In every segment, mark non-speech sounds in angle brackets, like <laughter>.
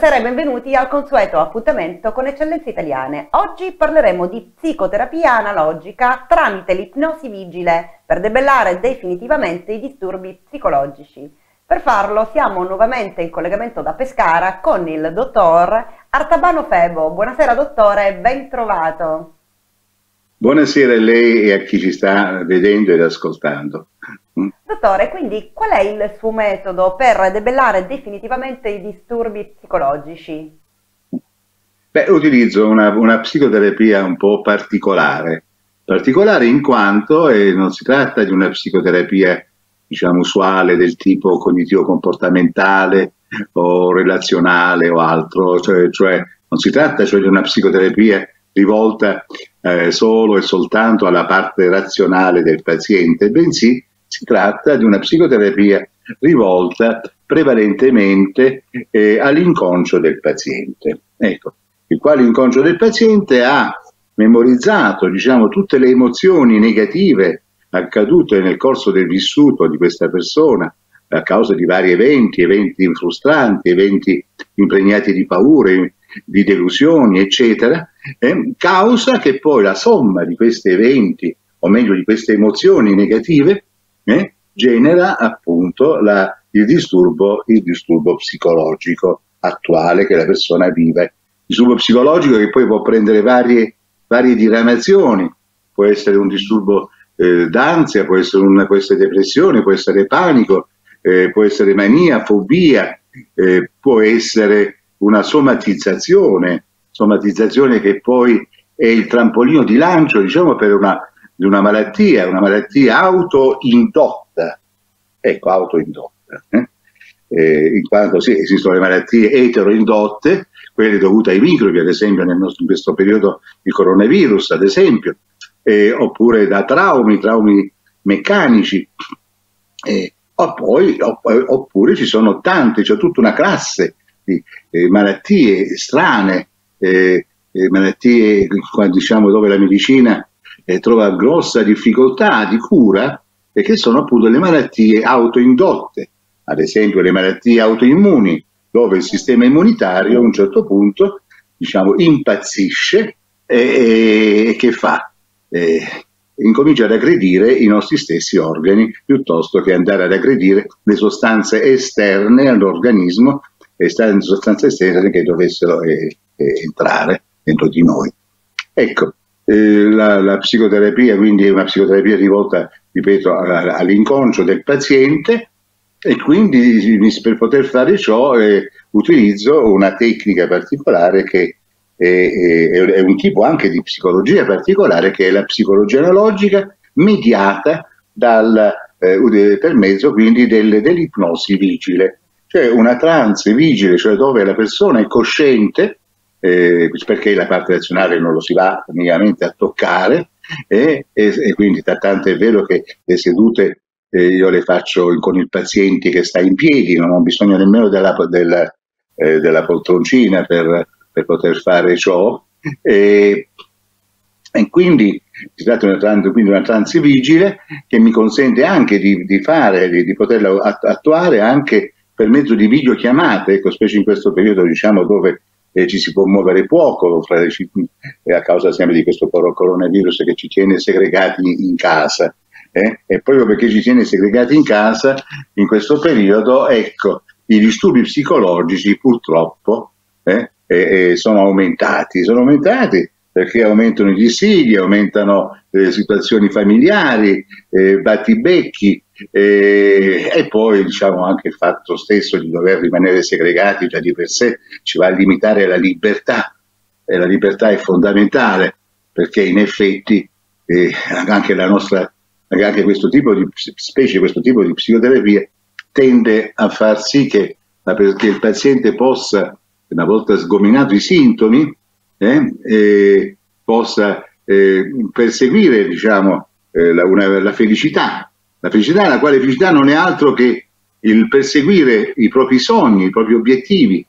Buonasera e benvenuti al consueto appuntamento con Eccellenze Italiane. Oggi parleremo di psicoterapia analogica tramite l'ipnosi vigile per debellare definitivamente i disturbi psicologici. Per farlo siamo nuovamente in collegamento da Pescara con il dottor Artabano Febo. Buonasera dottore, ben trovato. Buonasera a lei e a chi ci sta vedendo ed ascoltando. Dottore, quindi qual è il suo metodo per debellare definitivamente i disturbi psicologici? Beh, utilizzo una, una psicoterapia un po' particolare, particolare in quanto eh, non si tratta di una psicoterapia diciamo usuale del tipo cognitivo-comportamentale o relazionale o altro, cioè, cioè non si tratta cioè di una psicoterapia rivolta eh, solo e soltanto alla parte razionale del paziente, bensì si tratta di una psicoterapia rivolta prevalentemente eh, all'inconscio del paziente. Ecco, il quale inconscio del paziente ha memorizzato diciamo, tutte le emozioni negative accadute nel corso del vissuto di questa persona a causa di vari eventi, eventi frustranti, eventi impregnati di paure, di delusioni, eccetera, eh, causa che poi la somma di questi eventi, o meglio di queste emozioni negative, eh, genera appunto la, il, disturbo, il disturbo psicologico attuale che la persona vive. Disturbo psicologico che poi può prendere varie, varie diramazioni, può essere un disturbo eh, d'ansia, può essere, una, può essere depressione, può essere panico, eh, può essere mania, fobia, eh, può essere una somatizzazione, somatizzazione che poi è il trampolino di lancio diciamo, per una, una malattia, una malattia autoindotta, ecco, autoindotta, eh? Eh, in quanto sì, esistono le malattie eteroindotte, quelle dovute ai microbi, ad esempio nel nostro, in questo periodo il coronavirus, ad esempio, eh, oppure da traumi, traumi meccanici, eh, oppure, oppure ci sono tante, c'è tutta una classe di eh, malattie strane, eh malattie diciamo, dove la medicina eh, trova grossa difficoltà di cura e che sono appunto le malattie autoindotte, ad esempio le malattie autoimmuni, dove il sistema immunitario a un certo punto diciamo, impazzisce e, e che fa? Eh, incomincia ad aggredire i nostri stessi organi piuttosto che andare ad aggredire le sostanze esterne all'organismo e sostanze esterne che dovessero eh, eh, entrare dentro di noi. Ecco, eh, la, la, psicoterapia quindi è una psicoterapia rivolta, ripeto, all'inconscio del paziente e quindi per poter fare ciò eh, utilizzo una tecnica particolare che è, è, è, un tipo anche di psicologia particolare che è la psicologia analogica mediata dal, eh, per mezzo quindi del, dell'ipnosi vigile. Cioè una trance vigile, cioè dove la persona è cosciente, eh, perché la parte razionale non lo si va minimamente a toccare, eh, e, e, quindi tanto è vero che le sedute eh, io le faccio con il paziente che sta in piedi, non ho bisogno nemmeno della, della, eh, della poltroncina per, per, poter fare ciò. E, e quindi si tratta di una quindi una trance vigile che mi consente anche di, di fare, di, di poterla attuare anche per mezzo di videochiamate, ecco, specie in questo periodo diciamo, dove eh, ci si può muovere poco le, eh, a causa sempre di questo coronavirus che ci tiene segregati in casa. Eh? E proprio perché ci tiene segregati in casa, in questo periodo, ecco, i disturbi psicologici purtroppo eh, eh, sono aumentati. Sono aumentati perché aumentano i dissidi, aumentano le situazioni familiari, eh, battibecchi, e, e, poi diciamo anche il fatto stesso di dover rimanere segregati già di per sé ci va a limitare la libertà e la libertà è fondamentale perché in effetti eh, anche nostra anche questo tipo di specie questo tipo di psicoterapia tende a far sì che, che il paziente possa una volta sgominato i sintomi eh, eh, possa perseguire diciamo eh, la, una, la felicità la felicità, la quale felicità non è altro che il perseguire i propri sogni, i propri obiettivi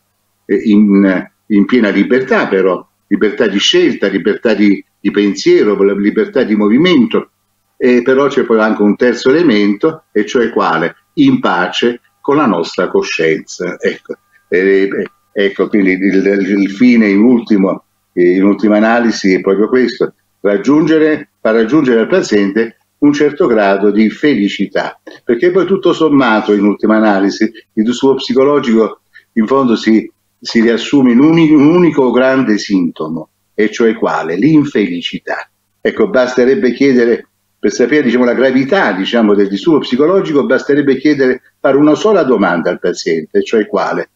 eh, in, in piena libertà però, libertà di scelta, libertà di, di pensiero, libertà di movimento. E però c'è poi anche un terzo elemento, e cioè quale? In pace con la nostra coscienza. Ecco. E, Ecco, quindi il, il fine in, ultimo, in ultima analisi è proprio questo, raggiungere, far raggiungere al paziente un certo grado di felicità, perché poi tutto sommato, in ultima analisi, il disturbo psicologico in fondo si, si riassume in un, un unico grande sintomo, e cioè quale? L'infelicità. Ecco, basterebbe chiedere, per sapere diciamo, la gravità diciamo, del disturbo psicologico, basterebbe chiedere, fare una sola domanda al paziente, cioè quale?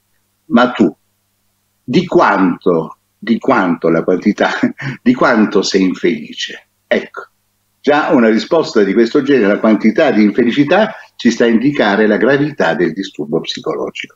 Ma tu, di quanto, di quanto la quantità, <laughs> di quanto sei infelice? Ecco, già una risposta di questo genere, la quantità di infelicità, ci sta a indicare la gravità del disturbo psicologico.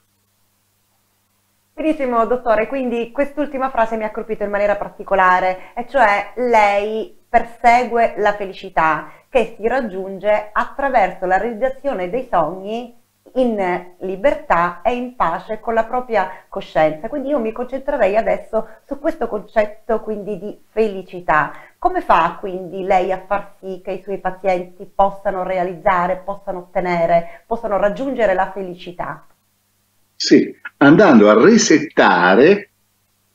Benissimo, dottore, quindi quest'ultima frase mi ha colpito in maniera particolare, e cioè lei persegue la felicità che si raggiunge attraverso la realizzazione dei sogni in libertà e in pace con la propria coscienza. Quindi io mi concentrerei adesso su questo concetto quindi di felicità. Come fa quindi lei a far sì che i suoi pazienti possano realizzare, possano ottenere, possano raggiungere la felicità? Sì, andando a resettare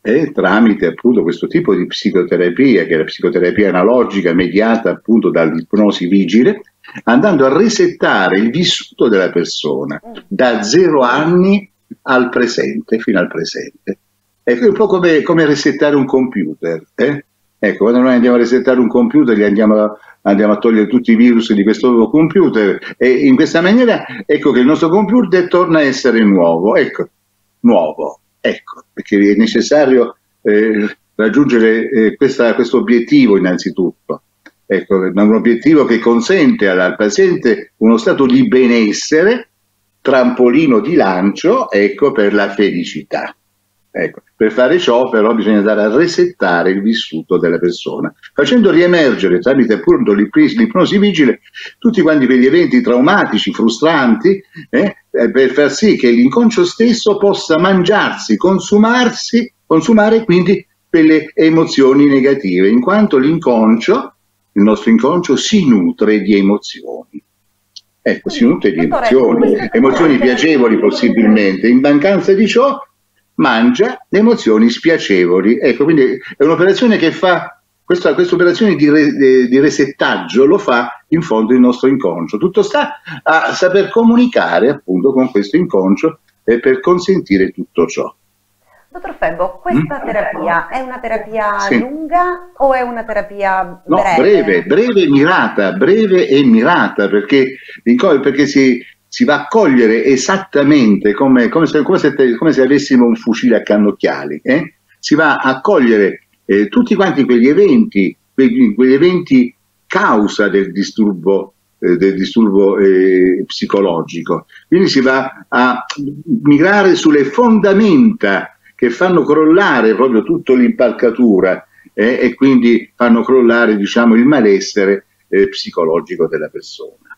eh, tramite appunto questo tipo di psicoterapia, che è la psicoterapia analogica mediata appunto dall'ipnosi vigile, andando a resettare il vissuto della persona da zero anni al presente, fino al presente. Ecco, è un po' come, come resettare un computer. Eh? Ecco, quando noi andiamo a resettare un computer, gli andiamo a, andiamo a togliere tutti i virus di questo computer e in questa maniera ecco che il nostro computer torna a essere nuovo, ecco, nuovo, ecco, perché è necessario eh, raggiungere eh, questo obiettivo innanzitutto. Ecco, un obiettivo che consente al, al paziente uno stato di benessere, trampolino di lancio, ecco, per la felicità. Ecco, per fare ciò però bisogna andare a resettare il vissuto della persona, facendo riemergere tramite appunto l'ipnosi vigile tutti quanti quegli eventi traumatici, frustranti, eh, eh, per far sì che l'inconscio stesso possa mangiarsi, consumarsi, consumare quindi quelle emozioni negative, in quanto l'inconscio, il nostro inconscio, si nutre di emozioni. Ecco, si nutre di emozioni, emozioni piacevoli possibilmente. In mancanza di ciò mangia le emozioni spiacevoli. Ecco, quindi è un'operazione che fa, questa, questa operazione di, re, di, resettaggio lo fa in fondo il nostro inconscio. Tutto sta a saper comunicare appunto con questo inconscio eh, per consentire tutto ciò. Dottor Febbo, questa mm? terapia è una terapia sì. lunga o è una terapia no, breve? breve, e mirata, breve e mirata, perché, perché si, si va a cogliere esattamente come, come, se, come, se, come se, avessimo un fucile a cannocchiali, eh? si va a cogliere eh, tutti quanti quegli eventi, quegli, quegli eventi causa del disturbo, eh, del disturbo eh, psicologico. Quindi si va a migrare sulle fondamenta che fanno crollare proprio tutta l'impalcatura eh, e quindi fanno crollare diciamo, il malessere eh, psicologico della persona.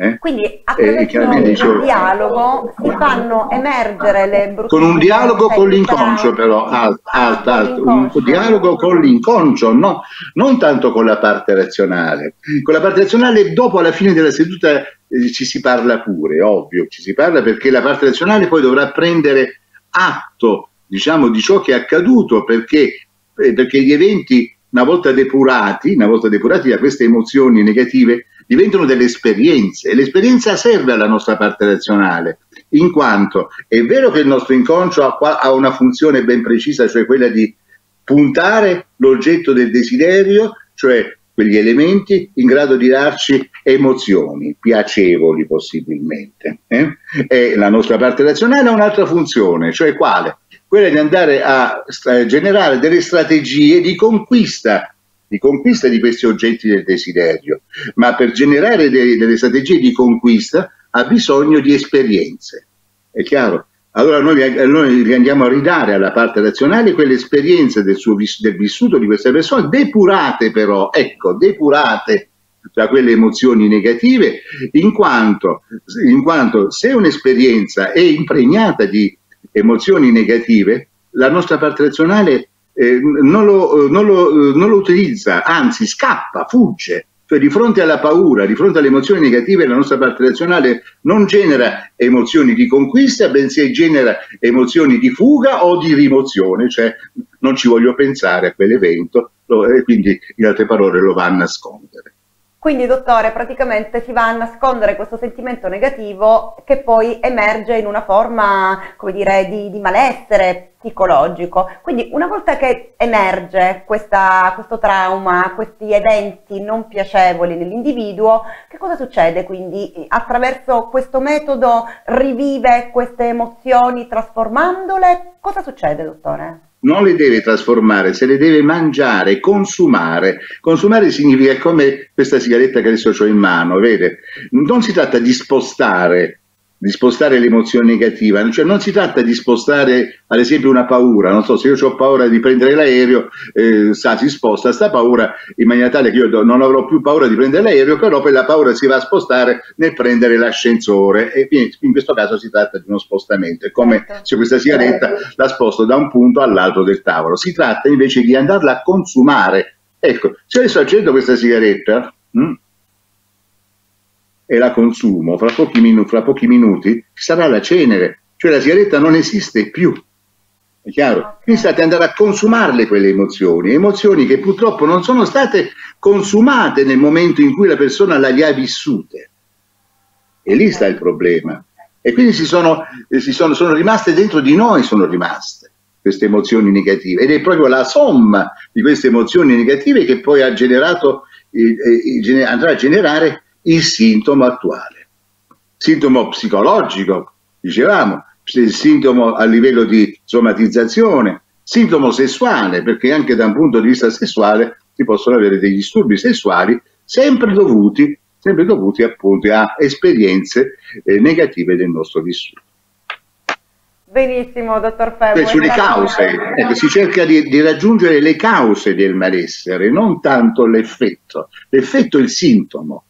Eh? Quindi attraverso il dicevo, dialogo si fanno emergere le brutte Con un dialogo con l'inconscio però, alt, alt, alt, un dialogo con l'inconscio, no, non tanto con la parte razionale. Con la parte razionale dopo alla fine della seduta eh, ci si parla pure, ovvio, ci si parla perché la parte razionale poi dovrà prendere atto diciamo, di ciò che è accaduto perché, eh, perché gli eventi una volta depurati, una volta depurati da queste emozioni negative, diventano delle esperienze e l'esperienza serve alla nostra parte razionale, in quanto è vero che il nostro inconscio ha, una funzione ben precisa, cioè quella di puntare l'oggetto del desiderio, cioè quegli elementi in grado di darci emozioni piacevoli possibilmente. Eh? E la nostra parte razionale ha un'altra funzione, cioè quale? Quella di andare a generare delle strategie di conquista di conquista di questi oggetti del desiderio, ma per generare delle, delle strategie di conquista ha bisogno di esperienze. È chiaro? Allora noi, noi andiamo a ridare alla parte razionale quelle esperienze del, del vissuto di queste persone, depurate però, ecco, depurate da quelle emozioni negative, in quanto, in quanto se un'esperienza è impregnata di emozioni negative, la nostra parte razionale eh, non, lo, non, lo, non, lo, utilizza, anzi scappa, fugge, Cioè di fronte alla paura, di fronte alle emozioni negative, la nostra parte razionale non genera emozioni di conquista, bensì genera emozioni di fuga o di rimozione, cioè non ci voglio pensare a quell'evento e quindi in altre parole lo va a nascondere. Quindi, dottore, praticamente si va a nascondere questo sentimento negativo che poi emerge in una forma, come dire, di, di malessere psicologico. Quindi, una volta che emerge questa, questo trauma, questi eventi non piacevoli nell'individuo, che cosa succede? Quindi, attraverso questo metodo rivive queste emozioni trasformandole? Cosa succede, dottore? Non le deve trasformare, se le deve mangiare, consumare. Consumare significa come questa sigaretta che adesso ho in mano, vede? Non si tratta di spostare di spostare l'emozione negativa, cioè non si tratta di spostare ad esempio una paura, non so se io ho paura di prendere l'aereo, eh, sa, si sposta questa paura in maniera tale che io non avrò più paura di prendere l'aereo, però poi la paura si va a spostare nel prendere l'ascensore. E in questo caso si tratta di uno spostamento, è come certo. se questa sigaretta la sposto da un punto all'altro del tavolo, si tratta invece di andarla a consumare. Ecco, se adesso accendo questa sigaretta, mh, hm, e la consumo, fra pochi, minu fra pochi minuti sarà la cenere, cioè la sigaretta non esiste più. È chiaro? Quindi state andare a consumarle quelle emozioni, emozioni che purtroppo non sono state consumate nel momento in cui la persona le ha vissute. E lì sta il problema. E quindi si sono, si sono, sono rimaste dentro di noi, sono rimaste queste emozioni negative. Ed è proprio la somma di queste emozioni negative che poi ha generato, eh, eh, andrà a generare il sintomo attuale. Sintomo psicologico, dicevamo, sintomo a livello di somatizzazione, sintomo sessuale, perché anche da un punto di vista sessuale si possono avere degli disturbi sessuali sempre dovuti, sempre dovuti appunto a esperienze eh, negative del nostro vissuto. Benissimo, dottor Febbo. sulle cause, ecco, si cerca di, di, raggiungere le cause del malessere, non tanto l'effetto. L'effetto è il sintomo,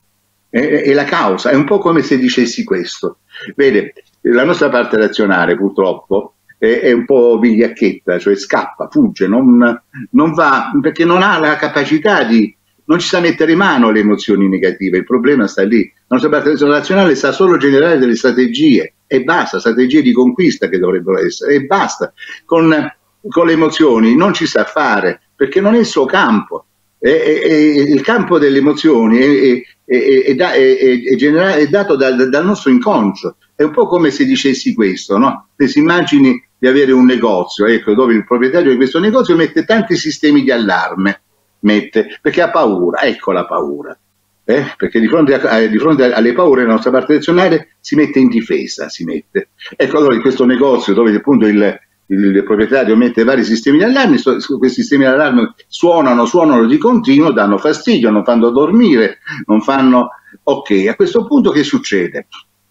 è, è la causa, è un po' come se dicessi questo. Vede, la nostra parte razionale purtroppo è, un po' vigliacchetta, cioè scappa, fugge, non, non va, perché non ha la capacità di, non ci sa mettere mano alle emozioni negative, il problema sta lì. La nostra parte razionale sa solo generare delle strategie e basta, strategie di conquista che dovrebbero essere e basta. Con, con le emozioni non ci sa fare perché non è il suo campo. E, e, il campo delle emozioni è, è, da, è dato da, dal nostro inconscio. È un po' come se dicessi questo, no? Se si immagini di avere un negozio, ecco, dove il proprietario di questo negozio mette tanti sistemi di allarme, mette, perché ha paura, ecco la paura. Eh? Perché di fronte, a, di fronte, alle paure la nostra parte razionale si mette in difesa, si mette. Ecco allora in questo negozio dove appunto il, il proprietario mette vari sistemi di allarme, questi sistemi di allarme suonano, suonano di continuo, danno fastidio, non fanno dormire, non fanno... Ok, a questo punto che succede?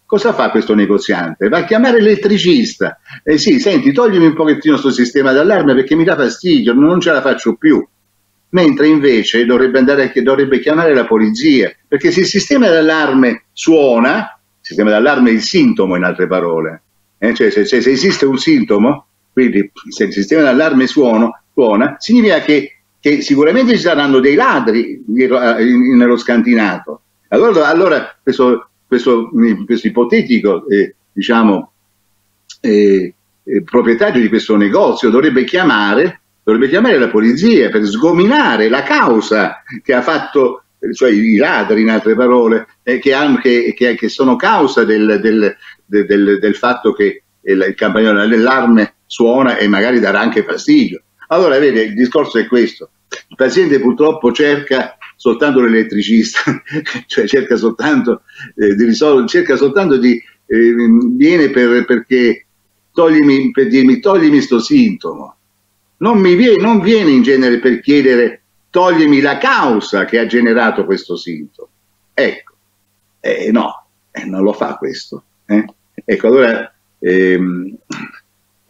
Cosa fa questo negoziante? Va a chiamare l'elettricista. Eh sì, senti, toglimi un pochettino questo sistema d'allarme perché mi dà fastidio, non ce la faccio più. Mentre invece dovrebbe, andare, dovrebbe chiamare la polizia, perché se il sistema d'allarme suona, il sistema d'allarme è il sintomo in altre parole, eh? cioè se, se, se esiste un sintomo, quindi se il sistema d'allarme suona, suona, significa che, che, sicuramente ci saranno dei ladri nello scantinato. Allora, allora questo, questo, questo, ipotetico eh, diciamo, eh, eh, proprietario di questo negozio dovrebbe chiamare, dovrebbe chiamare la polizia per sgominare la causa che ha fatto cioè i ladri in altre parole, eh, che, che, che, che, sono causa del, del, del, del fatto che il, il campanello dell'allarme suona e magari darà anche fastidio. Allora, vede, il discorso è questo. Il paziente purtroppo cerca soltanto l'elettricista, <laughs> cioè cerca soltanto eh, di risolvere, cerca soltanto di, eh, viene per, perché toglimi, per dirmi toglimi sto sintomo. Non, viene, non viene in genere per chiedere toglimi la causa che ha generato questo sintomo. Ecco, eh, no, eh, non lo fa questo. Eh. Ecco, allora ehm,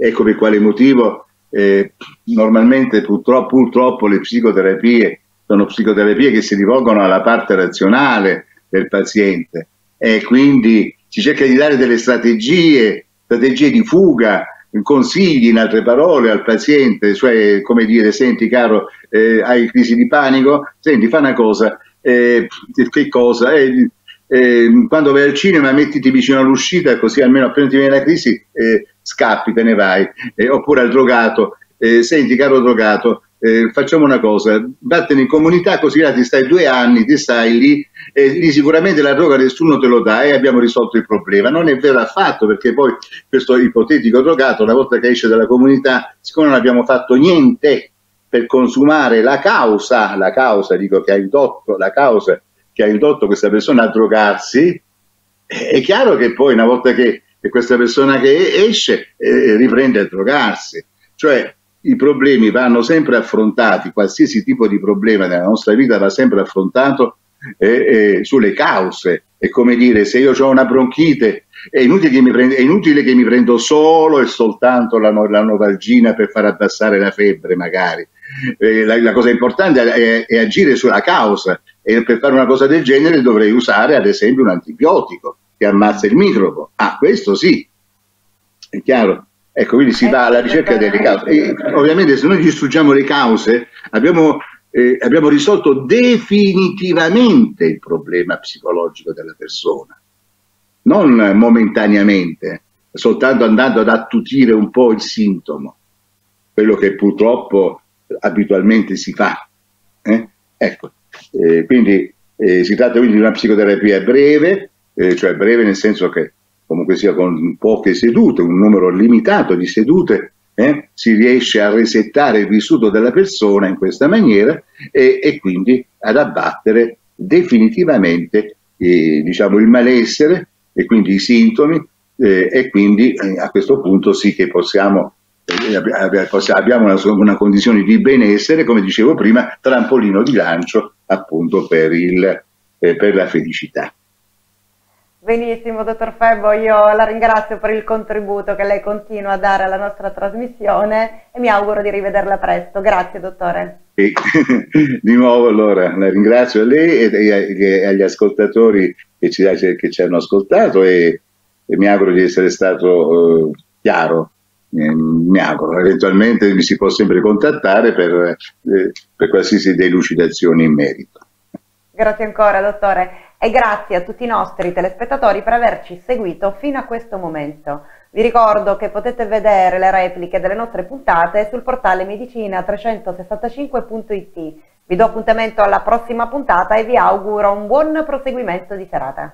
Ecco per quale motivo eh, normalmente purtroppo, purtroppo le psicoterapie sono psicoterapie che si rivolgono alla parte razionale del paziente e quindi si cerca di dare delle strategie, strategie di fuga, consigli in altre parole al paziente, cioè come dire, senti caro, eh, hai crisi di panico, senti, fa una cosa, eh, che cosa? Eh, eh, quando vai al cinema mettiti vicino all'uscita così almeno appena ti viene la crisi eh, scappi, te ne vai. Eh, oppure al drogato, eh, senti caro drogato, eh, facciamo una cosa, vattene in comunità così là ti stai due anni, ti stai lì e lì sicuramente la droga nessuno te lo dà e abbiamo risolto il problema. Non è vero affatto perché poi questo ipotetico drogato una volta che esce dalla comunità, siccome non abbiamo fatto niente per consumare la causa, la causa dico che ha indotto, la causa che ha indotto questa persona a drogarsi, è chiaro che poi una volta che, che questa persona che esce eh, riprende a drogarsi. Cioè i problemi vanno sempre affrontati, qualsiasi tipo di problema nella nostra vita va sempre affrontato eh, eh, sulle cause. È come dire, se io ho una bronchite, è inutile che mi prendo, che mi prendo solo e soltanto la, la novalgina per far abbassare la febbre, magari. Eh, la, la, cosa importante è, è, agire sulla causa e per fare una cosa del genere dovrei usare ad esempio un antibiotico che ammazza il microbo. Ah, questo sì, è chiaro. Ecco, quindi si va alla ricerca delle cause. E, ovviamente se noi distruggiamo le cause abbiamo, eh, abbiamo risolto definitivamente il problema psicologico della persona, non momentaneamente, soltanto andando ad attutire un po' il sintomo, quello che purtroppo abitualmente si fa. Eh? Ecco, eh, quindi eh, si tratta quindi di una psicoterapia breve, eh, cioè breve nel senso che comunque sia con poche sedute, un numero limitato di sedute, eh, si riesce a resettare il vissuto della persona in questa maniera e, e quindi ad abbattere definitivamente eh, diciamo, il malessere e quindi i sintomi eh, e quindi eh, a questo punto sì che possiamo eh, abbiamo una, una, condizione di benessere, come dicevo prima, trampolino di lancio appunto per, il, per la felicità. Benissimo, dottor Febbo, io la ringrazio per il contributo che lei continua a dare alla nostra trasmissione e mi auguro di rivederla presto. Grazie, dottore. E, <laughs> di nuovo allora la ringrazio a lei e, agli ascoltatori che ci, che ci, hanno ascoltato e, e, mi auguro di essere stato uh, chiaro. Eh, mi auguro, eventualmente mi si può sempre contattare per, eh, per qualsiasi delucidazione in merito. Grazie ancora, dottore e grazie a tutti i nostri telespettatori per averci seguito fino a questo momento. Vi ricordo che potete vedere le repliche delle nostre puntate sul portale medicina365.it. Vi do appuntamento alla prossima puntata e vi auguro un buon proseguimento di serata.